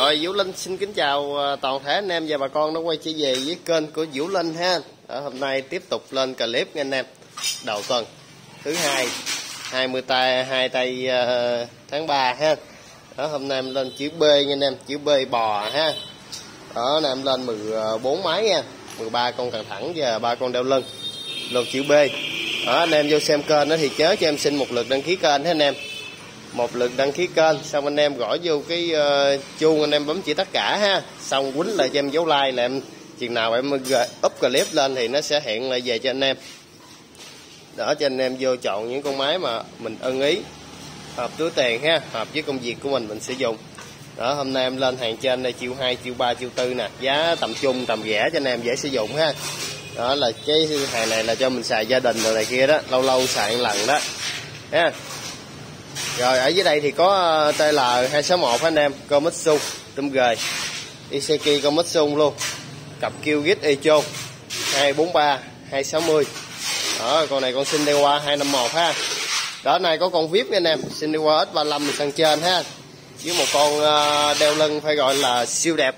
Rồi Vũ Linh xin kính chào à, toàn thể anh em và bà con đã quay trở về với kênh của Vũ Linh ha. Ở hôm nay tiếp tục lên clip nha anh em. Đầu tuần thứ hai 20 tay hai tay uh, à, tháng 3 ha. Đó hôm nay em lên chữ B nha anh em, chữ B bò ha. Đó này em lên 14 à, máy nha, 13 con cần thẳng và ba con đeo lưng. Lô chữ B. Đó anh em vô xem kênh đó thì chớ cho em xin một lượt đăng ký kênh ha anh em một lượt đăng ký kênh xong anh em gõ vô cái uh, chuông anh em bấm chỉ tất cả ha. Xong quýnh lại cho em dấu like là em chừng nào em up clip lên thì nó sẽ hiện lại về cho anh em. Đó cho anh em vô chọn những con máy mà mình ưng ý hợp túi tiền ha hợp với công việc của mình mình sử dụng. Đó hôm nay em lên hàng trên đây chiều 2 chiều 3 chiều 4 nè giá tầm trung tầm rẻ cho anh em dễ sử dụng ha. Đó là cái hàng này là cho mình xài gia đình rồi này kia đó lâu lâu xài một lần đó. Ha rồi ở dưới đây thì có ờ, TL261 anh em Komatsu tôm gời Iseki Komatsu luôn. Cặp kêu git Echo 243 260 đó con này con xin đi qua 251 ha. Đó này có con vip nha anh em xin đi qua X35 sang trên ha. Với một con ờ, đeo lưng phải gọi là siêu đẹp.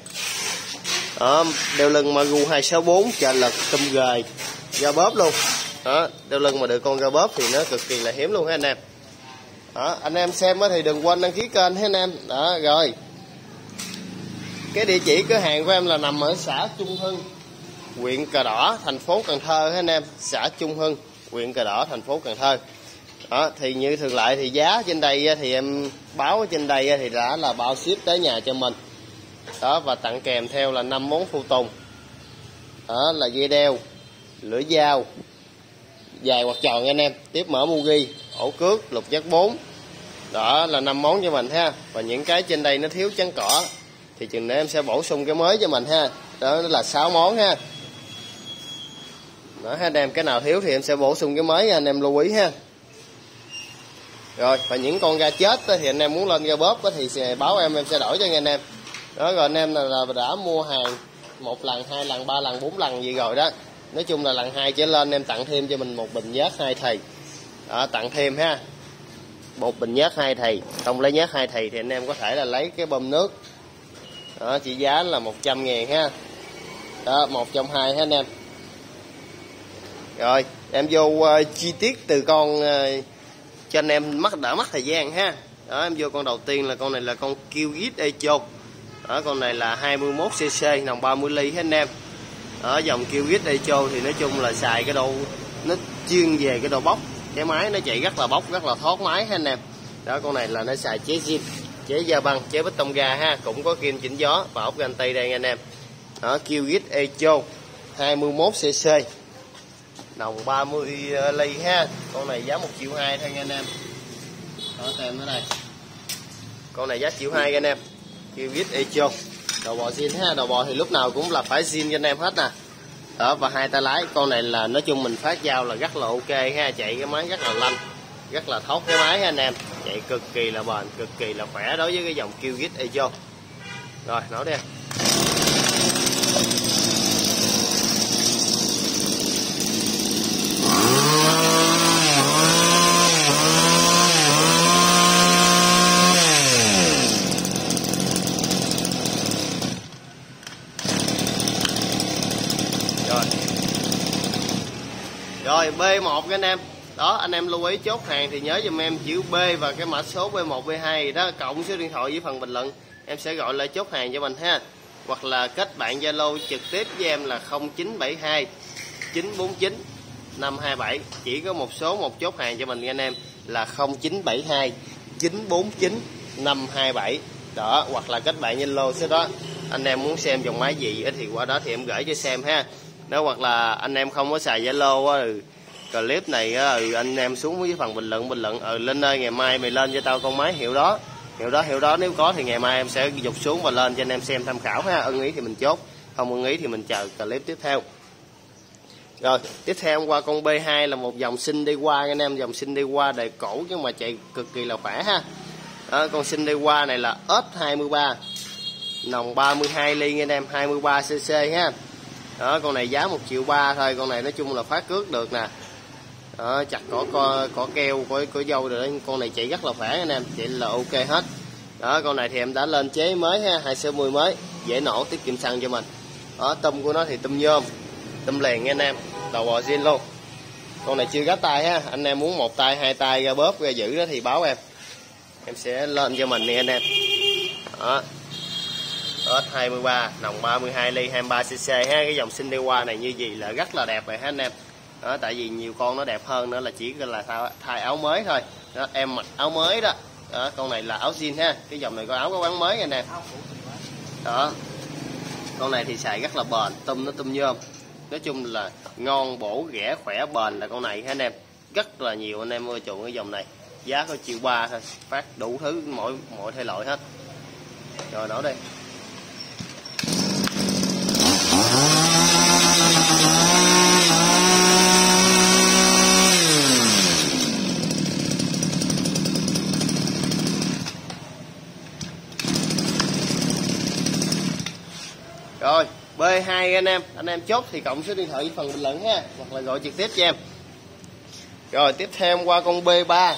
Đó, đeo lưng Magu 264 trợ lực tôm gời Ga bóp luôn. Đó đeo lưng mà được con ga bóp thì nó cực kỳ là hiếm luôn ha anh em đó, anh em xem thì đừng quên đăng ký kênh hết anh em? Đó rồi. Cái địa chỉ cửa hàng của em là nằm ở xã Trung Hưng huyện Cờ Đỏ thành phố Cần Thơ hết anh em? Xã Trung Hưng huyện Cờ Đỏ thành phố Cần Thơ. Đó thì như thường lại thì giá trên đây thì em báo trên đây thì đã là bao ship tới nhà cho mình. Đó và tặng kèm theo là năm món phụ tùng. Đó là dây đeo lưỡi dao dài hoặc tròn anh em. Tiếp mở mugi ổ cước lục giác 4 đó là năm món cho mình ha. Và những cái trên đây nó thiếu chắn cỏ. Thì chừng nữa em sẽ bổ sung cái mới cho mình ha. Đó là 6 món ha. Đó, anh em, cái nào thiếu thì em sẽ bổ sung cái mới, anh em lưu ý ha. Rồi, và những con ga chết thì anh em muốn lên ga bóp thì sẽ báo em em sẽ đổi cho anh em. Đó, rồi anh em là đã mua hàng một lần, hai lần, ba lần, bốn lần gì rồi đó. Nói chung là lần hai trở lên em tặng thêm cho mình một bình giác hai thầy đó, tặng thêm ha. Một bình nhớt hai thì không lấy nhớt hai thì thì anh em có thể là lấy cái bơm nước. Đó chỉ giá là 100 ngàn ha. Đó một trong hai ha anh em. Rồi em vô uh, chi tiết từ con uh, cho anh em mắc đỡ mất thời gian ha. Đó em vô con đầu tiên là con này là con Kyrgyz Echo. Đó con này là 21 cc nòng 30 ly hết anh em. Ở dòng Kyrgyz Echo thì nói chung là xài cái đồ nó chuyên về cái đồ bóc cái máy nó chạy rất là bốc, rất là thoát máy ha anh em. Đó, con này là nó xài chế zin, chế da băng, chế bít tông ga ha. Cũng có kim chỉnh gió và ốc gan tây đây anh em. Đó Qgit Echo 21 cc đồng 30 ly ha. Con này giá một triệu hai thôi anh em. Đó tem nó đây con này giá triệu hai anh em. Qgit Echo. Đầu bò zin ha. Đầu bò thì lúc nào cũng là phải zin cho anh em, hết nè đó, và hai tay lái. Con này là, nói chung mình phát giao là rất là ok ha, chạy cái máy rất là lanh, rất là thốt cái máy ha anh em. Chạy cực kỳ là bền, cực kỳ là khỏe đối với cái dòng Qgit Echo rồi, nói đi rồi B1 các anh em. Đó, anh em lưu ý chốt hàng thì nhớ giùm em chữ B và cái mã số B1 B2 đó, cộng số điện thoại với phần bình luận. Em sẽ gọi lại chốt hàng cho mình ha. Hoặc là kết bạn Zalo trực tiếp với em là 0972 949 527 chỉ có một số một chốt hàng cho mình nha anh em, là 0972 949 527 đó, hoặc là kết bạn Zalo số đó, anh em muốn xem dòng máy gì thì qua đó thì em gửi cho xem ha. Nếu hoặc là anh em không có xài zalo á ừ, clip này ừ, anh em xuống với phần bình luận bình luận ừ lên ơi ngày mai mày lên cho tao con máy hiệu đó. Hiệu đó hiệu đó nếu có thì ngày mai em sẽ dục xuống và lên cho anh em xem tham khảo ha. Ưng ý thì mình chốt không ưng ý thì mình chờ clip tiếp theo. Rồi tiếp theo hôm qua con B2 là một dòng sinh đi qua anh em dòng sinh đi qua đời cổ nhưng mà chạy cực kỳ là khỏe ha. Đó, con sinh đi qua này là ớt 23 nòng 32 ly anh em 23 cc ha. Đó con này giá một triệu ba thôi con này nói chung là phát cước được nè đó, chặt cỏ cỏ, cỏ keo cỏ, cỏ dâu rồi đó con này chạy rất là khỏe anh em chạy là ok hết. Đó con này thì em đã lên chế mới ha hai xe mười mới dễ nổ tiết kiệm xăng cho mình. Đó tôm của nó thì tôm nhôm tôm lèn nha anh em đầu bò zin luôn. Con này chưa gấp tay ha anh em muốn một tay hai tay ra bóp ra giữ đó thì báo em. Em sẽ lên cho mình nha anh em. Đó. Ớt 23 nòng 32 ly 23 cc ha cái dòng sinh day qua này như gì là rất là đẹp rồi ha anh em đó, tại vì nhiều con nó đẹp hơn nữa là chỉ là thay áo mới thôi. Đó, em mặc áo mới đó. Đó, con này là áo jean ha. Cái dòng này có áo có bán mới nè đó. Con này thì xài rất là bền tôm nó tôm nhôm. Nói chung là ngon, bổ, rẻ, khỏe, bền là con này ha anh em. Rất là nhiều anh em ưa chuộng cái dòng này. Giá có triệu ba thôi. Phát đủ thứ, mỗi mọi thể loại hết. Rồi đó đây rồi anh em. Anh em chốt thì cộng số điện thoại với phần bình luận ha. Hoặc là gọi trực tiếp cho em. Rồi tiếp theo qua con B3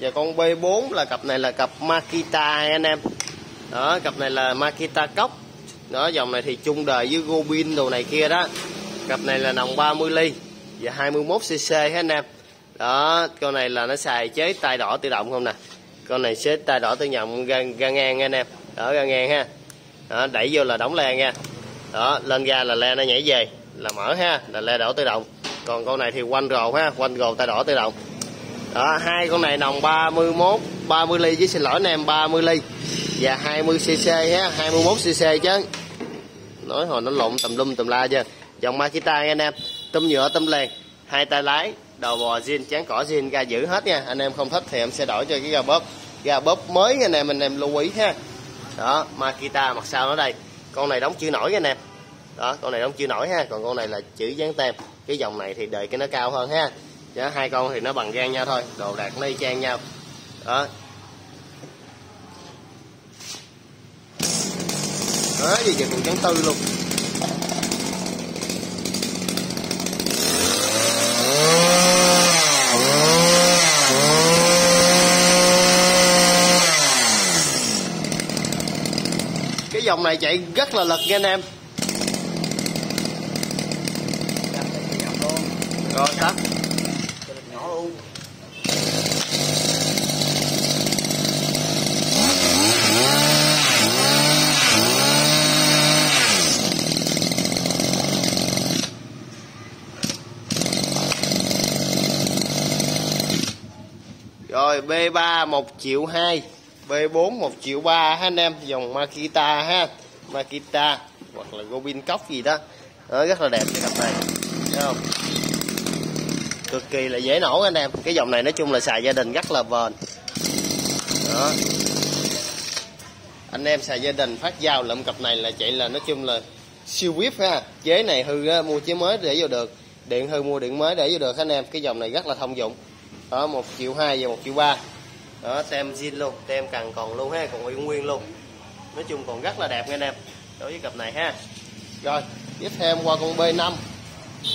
và con B4 là cặp này là cặp Makita anh em. Đó cặp này là Makita cốc. Đó dòng này thì chung đời với Gobin đồ này kia đó. Cặp này là nòng 30 ly và 21 cc hết anh em. Đó con này là nó xài chế tay đỏ tự động không nè? Con này chế tay đỏ tự động ga, ga ngang anh em. Đó ga ngang ha. Đó, đẩy vô là đóng lan nha đó, lên ga là le nó nhảy về, là mở ha, là le đổ tự động. Còn con này thì quanh rồ ha, quanh rồ tay đỏ tự động. Đó, hai con này nồng 31 30 ly với xin lỗi anh em 30 ly. Và 20 cc ha 21 cc chứ. Nói hồi nó lộn tùm lum tùm la chưa dòng Makita nha anh em, tôm nhựa, tôm lèn, hai tay lái đầu bò zin chán cỏ zin ga giữ hết nha. Anh em không thích thì em sẽ đổi cho cái ga bóp ga bóp mới nha anh em anh em lưu ý ha. Đó, Makita mặt sau nó đây? Con này đóng chưa nổi anh em. Đó con này đóng chưa nổi ha. Còn con này là chữ dán tem. Cái dòng này thì đời cái nó cao hơn ha. Đó, hai con thì nó bằng gan nhau thôi. Đồ đạc nó y chang nhau. Đó. Đó gì vậy còn trắng tư luôn. Cái dòng này chạy rất là lực nha anh em. Rồi, tắt. Rồi B3 1 triệu 2 B4 1 triệu 3 ha anh em? Dòng Makita ha. Makita Hoặc là Gobin cốc gì đó. Đó Rất là đẹp cái cặp này. Thấy không? Cực kỳ là dễ nổ anh em. Cái dòng này nói chung là xài gia đình rất là bền. Đó. Anh em xài gia đình phát giao lượm cặp này là chạy là nói chung là siêu vip ha. Chế này hư á, mua chế mới để vô được. Điện hư mua điện mới để vô được anh em. Cái dòng này rất là thông dụng. Đó một triệu hai và một triệu ba đó, tem zin luôn, tem cần còn luôn ha, còn nguyên nguyên luôn. Nói chung còn rất là đẹp nha anh em đối với cặp này ha. Rồi, tiếp theo qua con B5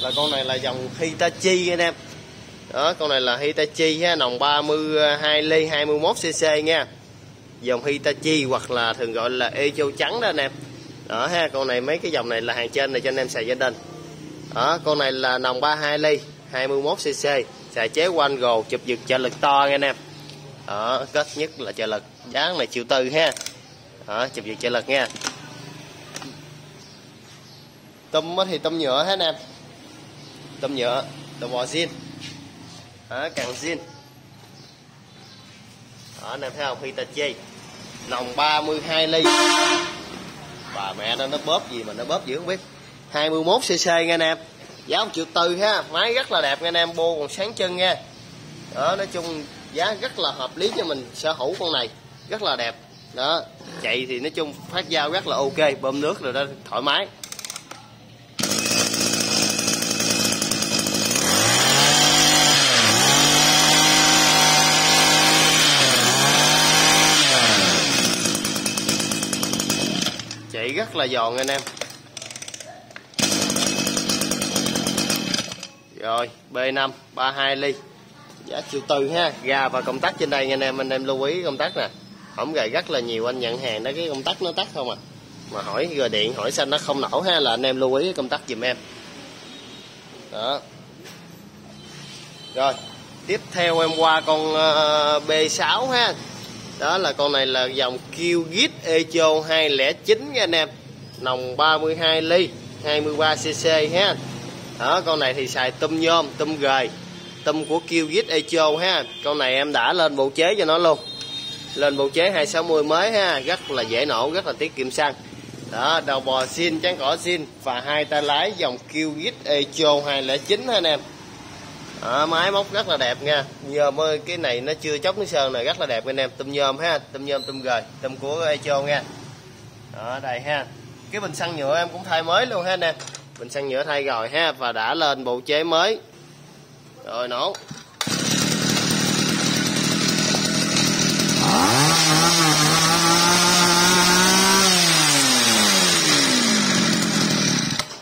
là con này là dòng Hitachi anh em đó, con này là Hitachi ha, nòng 32 ly 21 cc nha. Dòng Hitachi hoặc là thường gọi là e châu trắng đó anh em đó ha, con này mấy cái dòng này là hàng trên này cho anh em xài gia đình. Đó, con này là nòng 32 ly 21 cc xài chế quanh gồ chụp giật trợ lực to nha anh em đó kết nhất là trợ lật. Giá này triệu tư ha. Đó, chụp việc trợ lật nha. Tôm thì tôm nhựa hết anh em. Tôm nhựa, tôm bò zin. Đó càng zin. Đó, anh em thấy không? Hitachi. Nòng 32 ly. Bà mẹ nó nó bóp gì mà nó bóp dữ không biết. 21 cc nha anh em. Giá 1 triệu tư ha. Máy rất là đẹp nha anh em. Bô còn sáng chân nha. Đó, nói chung giá rất là hợp lý cho mình, sở hữu con này, rất là đẹp. Đó, chạy thì nói chung phát dao rất là ok, bơm nước rồi đó, thoải mái. Chạy rất là giòn anh em. Rồi B5 32 ly giá triệu tư ha. Gà và công tắc trên đây nha anh em anh em lưu ý công tắc nè. Hổng gầy rất là nhiều anh nhận hàng đó cái công tắc nó tắt không à. Mà hỏi gờ điện hỏi xanh nó không nổ ha là anh em lưu ý công tắc giùm em. Đó. Rồi tiếp theo em qua con ờ, uh, B6 ha. Đó là con này là dòng Qgit Echo 209 nha anh em. Nòng 32 ly 23cc ha. Đó con này thì xài tum nhôm tum gời tum của Qgit Echo ha. Con này em đã lên bộ chế cho nó luôn. Lên bộ chế 260 mới ha. Rất là dễ nổ rất là tiết kiệm xăng. Đó đầu bò xin chán cỏ xin. Và hai tay lái dòng Qgit Echo 209 ha anh em. Đó, máy móc rất là đẹp nha. Nhôm ơi cái này nó chưa chóc nước sơn này rất là đẹp anh em. Tôm nhôm ha tôm nhôm tôm gời tôm của Echo nha. Đó đây ha. Cái bình xăng nhựa em cũng thay mới luôn ha anh em. Bình xăng nhựa thay rồi ha và đã lên bộ chế mới rồi nổ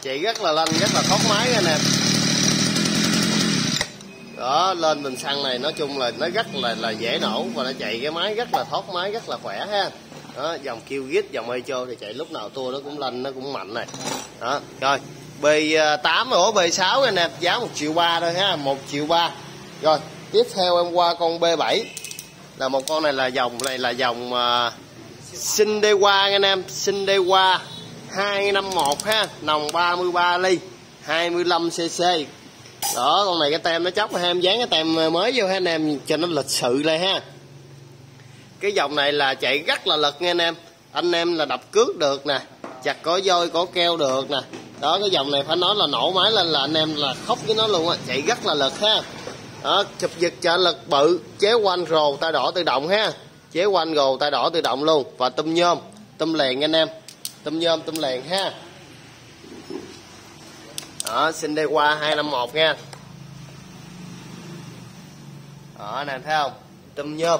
chạy rất là lanh, rất là thoát máy anh em đó, lên bình xăng này, nói chung là nó rất là là dễ nổ, và nó chạy cái máy rất là thoát máy rất là khỏe ha. Đó, dòng kêu gít, dòng echo thì chạy lúc nào tua nó cũng lanh, nó cũng mạnh này. Đó, rồi b 8 ổ b 6 anh em giá 1 triệu ba thôi ha 1 triệu ba. Rồi tiếp theo em qua con b 7 là một con này là dòng này là dòng à, uh, sinh đê qua anh em. Sinh đê qua 251 ha nòng 33 ly 25 cc đó con này cái tem nó chóc ha em dán cái tem mới vô ha anh em cho nó lịch sự lại ha. Cái dòng này là chạy rất là lực nha anh em. Anh em là đập cước được nè chặt có voi có keo được nè đó, cái dòng này phải nói là nổ máy lên là anh em là khóc với nó luôn á, chạy rất là lực ha. Đó, chụp giật trợ lực bự, chế quanh rồ tay đỏ tự động ha. Chế quanh rồ tay đỏ tự động luôn. Và tum nhôm tum lèn anh em. Tum nhôm tum lèn ha. Đó, xin đây qua 251 nha. Đó, anh em thấy không? Tum nhôm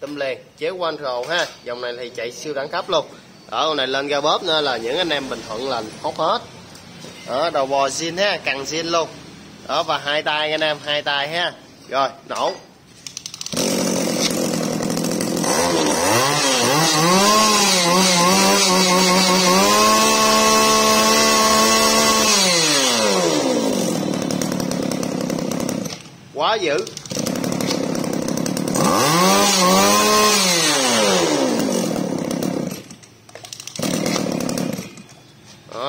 tum lèn, chế quanh rồ ha. Dòng này thì chạy siêu đẳng cấp luôn. Đó, con này lên ga bóp nữa là những anh em bình thuận là hốt hết đó đầu bò xin ha cần xin luôn. Đó, và hai tay anh em, hai tay ha. Rồi, nổ. Quá dữ.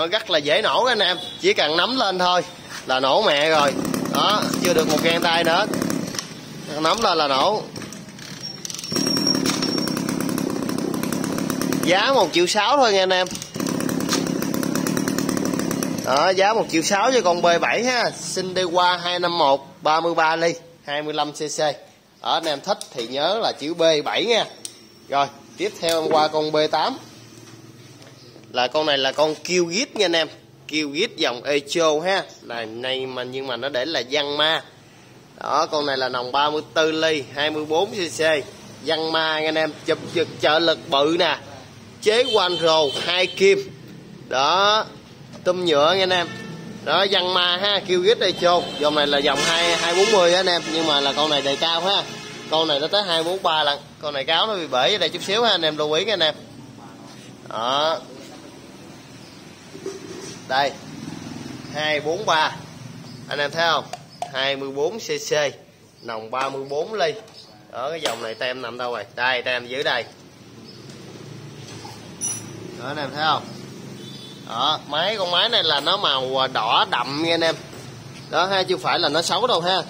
Rất là dễ nổ anh em. Chỉ cần nắm lên thôi là nổ mẹ rồi. Đó chưa được một gang tay nữa. Nắm lên là nổ. Giá một triệu sáu thôi nha anh em. Đó, giá một triệu sáu cho con B7 ha. Xin đi qua 251 33 ly 25 cc ở anh em thích thì nhớ là chữ B7 nha. Rồi tiếp theo em qua con B8 là con này là con kêu gít nha anh em. Kêu gít dòng Echo ha. Là này mà nhưng mà nó để là văn ma. Đó, con này là nòng 34 ly 24 cc văn ma nha anh em. Chụp trực trợ lực bự nè. Chế quanh rồ, hai kim. Đó, tôm nhựa nha anh em. Đó văn ma ha kêu gít Echo. Dòng này là dòng hai hai bốn mươi anh em. Nhưng mà là con này đề cao ha. Con này nó tới hai bốn ba lần. Con này cáo nó bị bể ở đây chút xíu ha anh em, lưu ý nha anh em. Đó đây. 243 anh em thấy không? 24 cc nòng 34 ly. Ở cái dòng này tem nằm đâu rồi? Đây, tem dưới đây. Đó, anh em thấy không? Đó, máy, con máy này là nó màu à, đỏ đậm nha anh em. Đó, ha, chứ phải là nó xấu đâu, ha.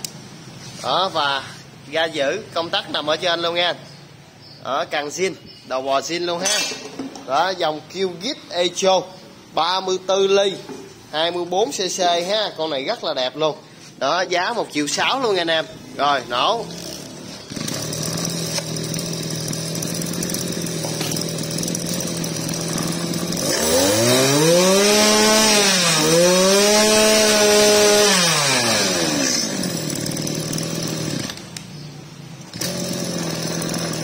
Đó, và ga giữ, công tắc nằm ở trên luôn nha ở càng xin đầu bò xin luôn, ha. Đó, dòng Qgit Echo 34 ly 24 cc ha. Con này rất là đẹp luôn. Đó, giá 1 triệu 6 luôn anh em. Rồi, nổ.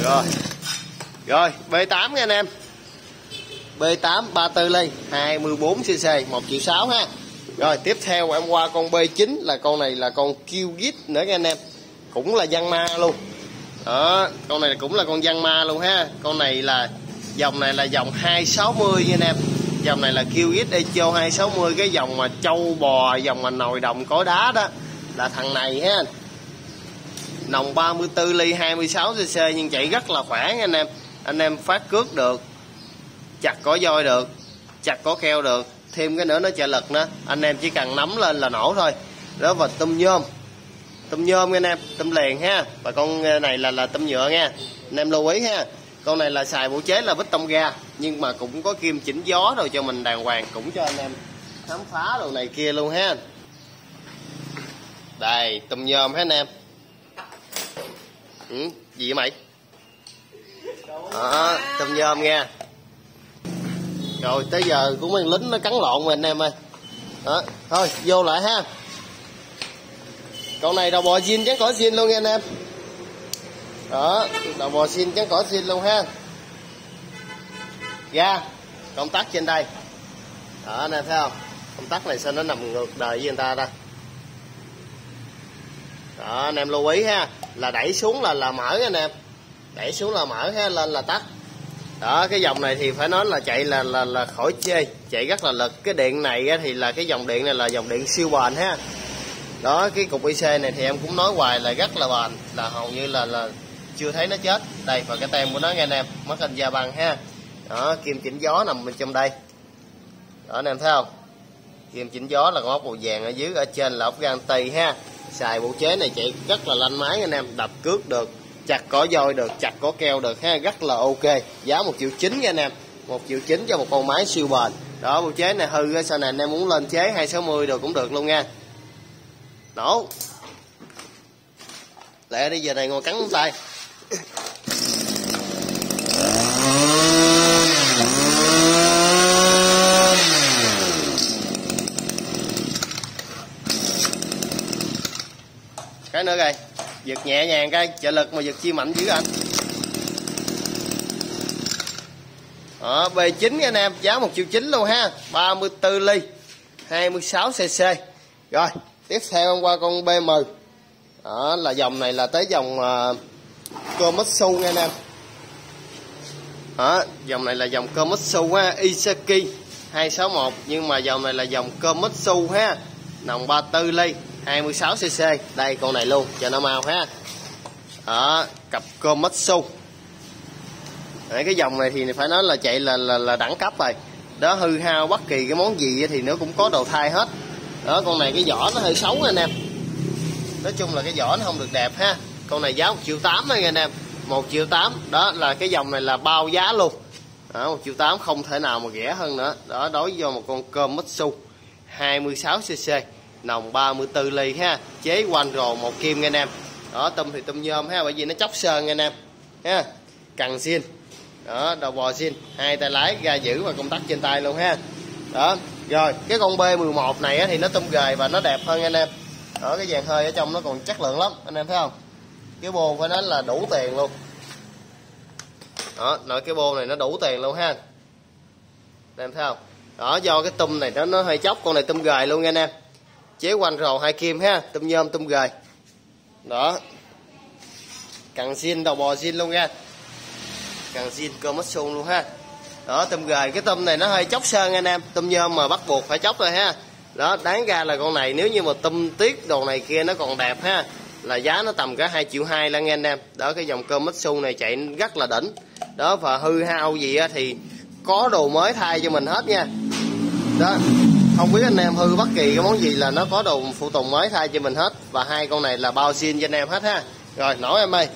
Rồi. Rồi B8 nha anh em. B8 34 ly 24cc 1 triệu 6 ha. Rồi, tiếp theo em qua con B9 là con này là con Qgit nữa các anh em. Cũng là văn ma luôn. Đó, con này cũng là con văn ma luôn ha. Con này là, dòng này là dòng 260 nha anh em. Dòng này là QX Echo 260 cái dòng mà trâu bò, dòng mà nồi đồng có đá đó, là thằng này ha. Nòng 34 ly 26 cc nhưng chạy rất là khỏe nha anh em. Anh em phát cước được chặt có voi được chặt có keo được thêm cái nữa nó trợ lực nữa. Anh em chỉ cần nắm lên là nổ thôi. Đó và tôm nhôm. Tôm nhôm anh em tôm liền ha. Và con ờ, này là là tôm nhựa nha. Anh em lưu ý ha. Con này là xài bộ chế là vít tông ga nhưng mà cũng có kim chỉnh gió rồi cho mình đàng hoàng cũng cho anh em khám phá đồ này kia luôn ha. Đây tôm nhôm hết anh em. Ừ, gì vậy mày? Đó tôm nhôm nha rồi, tới giờ cũng mấy lính nó cắn lộn rồi anh em ơi. Đó, thôi, vô lại ha. Con này đầu bò xin trắng cỏ xin luôn nha anh em. Đó, đầu bò xin trắng cỏ xin luôn ha. Ra, công tắc trên đây. Đó anh em thấy không? Công tắc này sao nó nằm ngược đời với người ta ta? Đó, anh em lưu ý ha. Là đẩy xuống là là mở anh em. Đẩy xuống là mở ha, lên là tắt đó, cái dòng này thì phải nói là chạy là là là khỏi chê, chạy rất là lực. Cái điện này thì là cái dòng điện này là dòng điện siêu bền ha. Đó, cái cục IC này thì em cũng nói hoài là rất là bền, là hầu như là là chưa thấy nó chết. Đây, và cái tem của nó nghe anh em mắt hình da bằng ha. Đó, kim chỉnh gió nằm bên trong đây. Đó, anh em thấy không? Kim chỉnh gió là con ốc màu vàng ở dưới, ở trên là ốc gan tì ha. Xài bộ chế này chạy rất là lanh máy anh em, đập cước được chặt có voi được, chặt có keo được, ha, rất là ok. Giá một triệu chín nha anh em. Một triệu chín cho một con máy siêu bền. Đó bộ chế này hư sau này anh em muốn lên chế 260 được cũng được luôn nha. Nổ. Lẹ đi, giờ này ngồi cắn tay. Cái nữa kìa giật nhẹ nhàng cái trợ lực mà giật chi mạnh dữ anh. Đó B9 anh em giá một triệu chín luôn ha. 34 ly 26 cc rồi tiếp theo hôm qua con BM đó là dòng này là tới dòng uh, Komatsu nha anh em. Đó dòng này là dòng Komatsu ha Isaki 261 nhưng mà dòng này là dòng Komatsu ha. Nòng 34 ly. 26cc đây con này luôn cho nó mau ha. Đó cặp Komatsu. Đấy, cái dòng này thì phải nói là chạy là là, là đẳng cấp rồi. Đó hư hao bất kỳ cái món gì thì nó cũng có đồ thay hết. Đó con này cái vỏ nó hơi xấu anh em. Nói chung là cái vỏ nó không được đẹp ha. Con này giá một triệu tám thôi anh em. một triệu tám đó là cái dòng này là bao giá luôn. Đó, 1 triệu tám không thể nào mà rẻ hơn nữa. Đó đối với một con cơm Mitsu 26cc nòng 34 ly ha. Chế quanh rồ một kim nghe anh em. Đó tôm thì tôm nhôm ha, bởi vì nó chóc sơn nghe anh em. Ha, cần xin. Đó đầu bò xin. Hai tay lái ga giữ và công tắc trên tay luôn ha. Đó, rồi, cái con B11 này thì nó tôm gầy và nó đẹp hơn anh em. Đó, cái dàn hơi ở trong nó còn chất lượng lắm, anh em thấy không? Cái bô phải nói là đủ tiền luôn. Đó nội cái bô này nó đủ tiền luôn ha. Anh em thấy không? Đó, do cái tum này nó nó hơi chóc, con này tum gầy luôn nha anh em chế quanh rồ hai kim ha tôm nhôm tôm gời. Đó. Cần xin, đầu bò xin luôn nha. Cần xin cơ mất xung luôn ha. Đó tôm gời, cái tôm này nó hơi chóc sơn anh em. Tôm nhôm mà bắt buộc phải chóc rồi ha. Đó, đáng ra là con này, nếu như mà tôm tiết đồ này kia nó còn đẹp ha, là giá nó tầm cả hai triệu hai lận anh em. Đó, cái dòng cơm Mitsu này chạy rất là đỉnh. Đó, và hư hao gì thì có đồ mới thay cho mình hết nha. Đó không biết anh em hư bất kỳ cái món gì là nó có đồ phụ tùng mới thay cho mình hết. Và hai con này là bao xin cho anh em hết ha. Rồi, nổi em ơi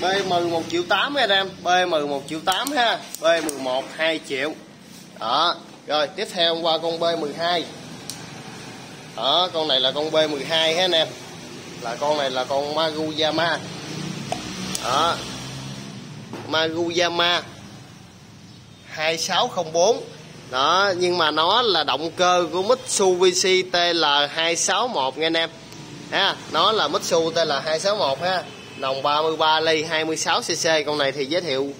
Rồi M 1 triệu 8 anh em B10 1 triệu 8 ha B11 2 triệu Đó rồi tiếp theo qua con B12 đó con này là con B12 ha anh em là con này là con Maguyama đó Maguyama 2604 đó nhưng mà nó là động cơ của Mitsubishi TL261 nha anh em ha nó là Mitsubishi TL261 ha nòng 33 ly 26 cc con này thì giới thiệu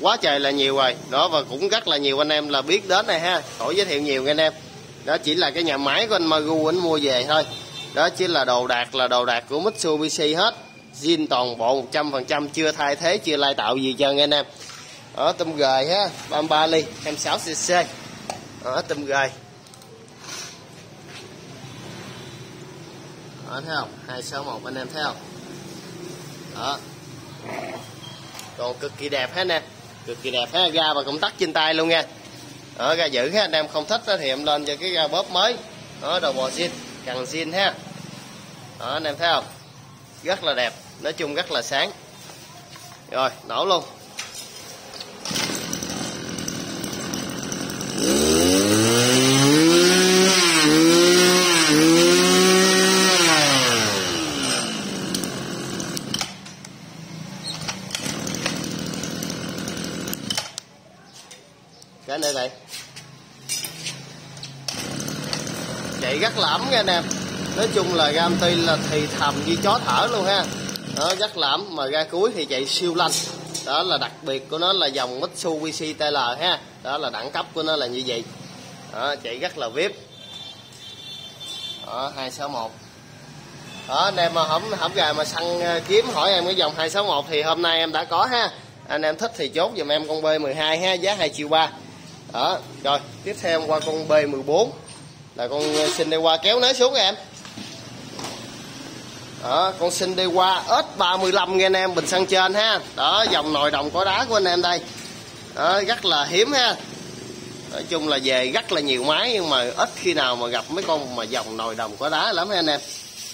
quá trời là nhiều rồi. Đó, và cũng rất là nhiều anh em là biết đến này ha. Khỏi giới thiệu nhiều anh em. Đó chỉ là cái nhà máy của anh Magu anh mua về thôi. Đó chỉ là đồ đạc, là đồ đạc của Mitsubishi hết. Zin toàn bộ 100% chưa thay thế, chưa lai tạo gì cho anh em. Ở tôm gời ha. 33 ly 26 cc ở tôm gời. Đó, thấy không? 261 anh em thấy không? Đó. Còn cực kỳ đẹp hết nè. Em cực kỳ đẹp hết ga và công tắc trên tay luôn nha. Ở ga giữ ha, anh em không thích thì em lên cho cái ga bóp mới. Đó đầu bò zin cần zin ha. Đó, anh em thấy không? Rất là đẹp, nói chung rất là sáng. Rồi, nổ luôn cái này này chạy nghe anh em nói chung là gam ti là thì thầm như chó thở luôn ha. Đó rất là mà ra cuối thì chạy siêu lanh. Đó là đặc biệt của nó là dòng Mitsubishi TL ha. Đó là đẳng cấp của nó là như vậy. Đó, chạy rất là vip. Đó 261 đó anh em mà không không gà mà săn ờ, kiếm hỏi em cái dòng 261 thì hôm nay em đã có ha. Anh em thích thì chốt giùm em con B12 ha giá 2 triệu 3 đó rồi tiếp theo qua con B14 là con ờ, xin đi qua kéo nới xuống em. Đó con xin đi qua S35 nghe anh em bình xăng trên ha. Đó dòng nồi đồng có đá của anh em đây. Đó, rất là hiếm ha. Nói chung là về rất là nhiều máy nhưng mà ít khi nào mà gặp mấy con mà dòng nồi đồng có đá lắm ha anh em.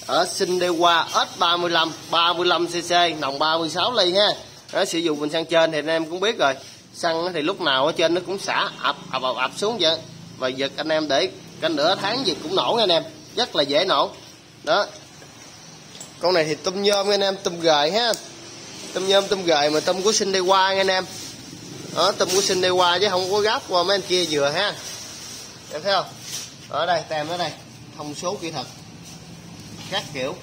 Ở xin đi qua S35 35cc nòng 36 ly ha. Đó, sử dụng bình xăng trên thì anh em cũng biết rồi. Xăng thì lúc nào ở trên nó cũng xả ập ập ập, ập xuống vậy. Và giật anh em để canh nửa tháng gì cũng nổ nha anh em. Rất là dễ nổ. Đó. Con này thì tôm nhôm nha anh em tôm gời ha. Tôm nhôm tôm gời mà tôm của sinh đi qua nha anh em. Đó tôm của sinh đi qua chứ không có gấp qua mấy anh kia vừa ha. Em thấy không? Ở đây tem ở đây. Thông số kỹ thuật. Các kiểu.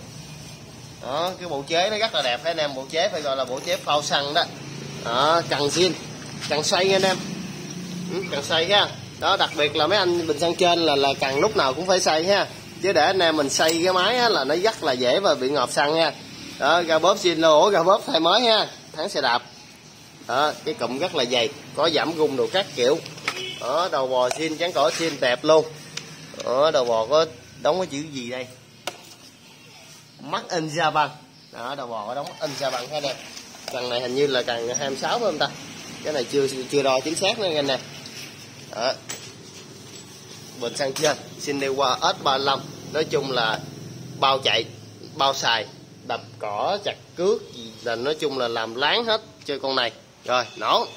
Đó cái bộ chế nó rất là đẹp anh em. Bộ chế phải gọi là bộ chế phao xăng đó. Đó cần xin cần xoay nha anh em. Ừ, cần xoay ha đó đặc biệt là mấy anh bình xăng trên là là cần lúc nào cũng phải xây ha. Chứ để anh em mình xây cái máy á, là nó rất là dễ và bị ngọt xăng nha đó ga bóp xin lô ga bóp thay mới ha. Tháng xe đạp. Đó cái cụm rất là dày có giảm gung đồ các kiểu. Đó đầu bò xin trắng cỏ xin đẹp luôn. Đó đầu bò có đóng cái chữ gì đây? Mắt in ra bằng đó đầu bò có đóng in ra bằng ha nè. Cần này hình như là cần 26 mươi không ta? Cái này chưa chưa đo chính xác nữa anh nè đó bình xăng trên xin đi qua S35 nói chung là bao chạy, bao xài, đập cỏ, chặt cước gì là nói chung là làm láng hết chơi con này. Rồi, nổ.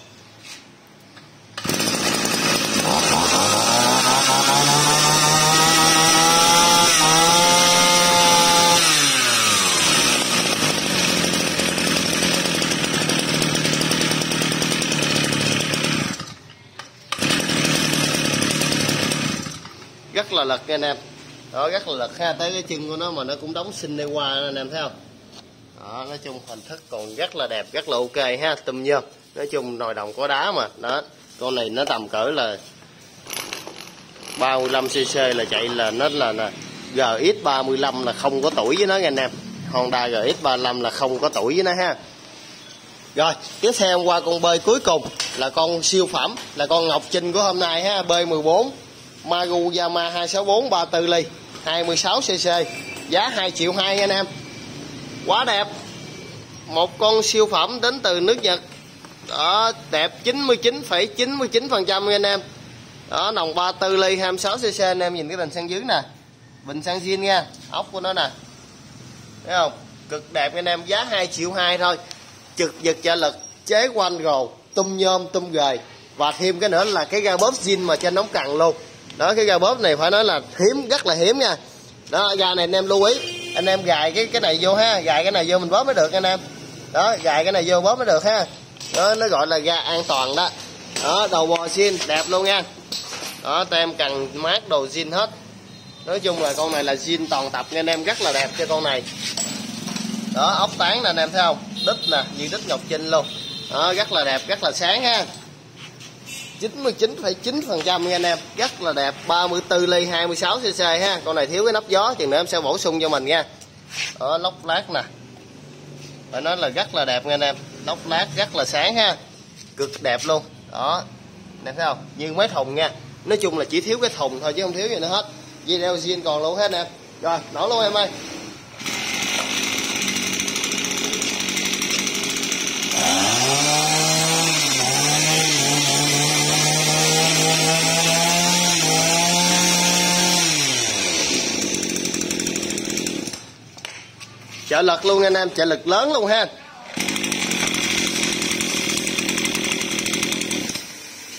là lật nha anh em. Đó rất là lật ha. Tới cái chân của nó mà nó cũng đóng xinh đi qua anh em thấy không? Đó nói chung hình thức còn rất là đẹp rất là ok ha tùm nhôm nói chung nồi đồng có đá mà. Đó con này nó tầm cỡ là 35cc là chạy là nó là, là GX35 là không có tuổi với nó nha anh em. Honda GX35 là không có tuổi với nó ha. Rồi tiếp theo qua con bơi cuối cùng là con siêu phẩm là con Ngọc Trinh của hôm nay ha B14 Maru Yama 264 34 ly 26cc giá 2 triệu 2 anh em. Quá đẹp. Một con siêu phẩm đến từ nước Nhật. Đó đẹp 99,99% ,99 anh em. Đó nòng 34 ly 26cc anh em nhìn cái bình xăng dưới nè. Bình xăng zin nha ốc của nó nè. Thấy không? Cực đẹp anh em giá 2 triệu 2 thôi. Trực giật trợ lực chế quanh gồ tung nhôm tung gời. Và thêm cái nữa là cái ga bóp zin mà cho nóng cằn luôn đó, cái ga bóp này phải nói là hiếm, rất là hiếm nha. Đó ga này anh em lưu ý. Anh em gài cái cái này vô ha. Gài cái này vô mình bóp mới được, anh em. Đó, gài cái này vô bóp mới được ha. Đó, nó gọi là ga an toàn đó. Đó, đầu bò xin đẹp luôn nha. Đó, tem cần mát đồ zin hết. Nói chung là con này là zin toàn tập nha, anh em. Rất là đẹp cho con này. Đó, ốc tán nè, anh em thấy không? Đít nè, như đít ngọc trinh luôn. Đó, rất là đẹp, rất là sáng ha. 99,9 phần trăm nha anh em. Rất là đẹp. 34 ly 26 cc ha. Con này thiếu cái nắp gió thì nữa em sẽ bổ sung cho mình nha. Ở lóc lát nè. Phải nói là rất là đẹp nha anh em. Lóc lát rất là sáng ha. Cực đẹp luôn. Đó. Nè thấy không? Như mấy thùng nha. Nói chung là chỉ thiếu cái thùng thôi chứ không thiếu gì nữa hết. Video zin còn luôn hết nè rồi nổ luôn em ơi. Trợ lực luôn anh em trợ lực lớn luôn ha.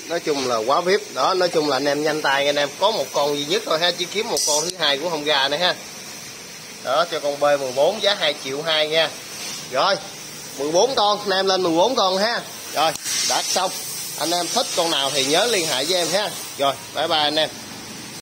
Nói chung là quá vip đó, nói chung là anh em nhanh tay anh em. Có một con duy nhất thôi ha chỉ kiếm một con thứ hai cũng không gà này ha. Đó, cho con B14 giá 2 triệu 2 nha. Rồi 14 con, anh em lên 14 con ha. Rồi, đã xong. Anh em thích con nào thì nhớ liên hệ với em ha. Rồi, bye bye anh em.